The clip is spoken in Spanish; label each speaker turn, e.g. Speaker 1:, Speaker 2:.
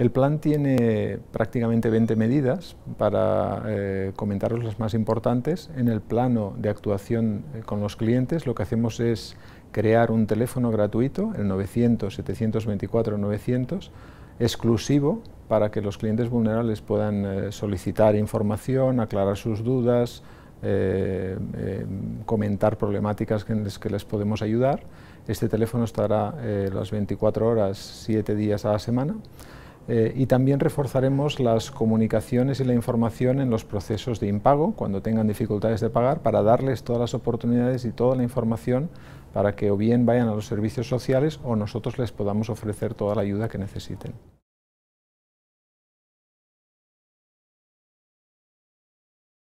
Speaker 1: El plan tiene prácticamente 20 medidas para eh, comentaros las más importantes. En el plano de actuación eh, con los clientes lo que hacemos es crear un teléfono gratuito, el 900-724-900, exclusivo para que los clientes vulnerables puedan eh, solicitar información, aclarar sus dudas, comentar problemáticas en las que les podemos ayudar. Este teléfono estará las 24 horas, 7 días a la semana. Eh, y también reforzaremos las comunicaciones y la información en los procesos de impago, cuando tengan dificultades de pagar, para darles todas las oportunidades y toda la información para que o bien vayan a los servicios sociales o nosotros les podamos ofrecer toda la ayuda que necesiten.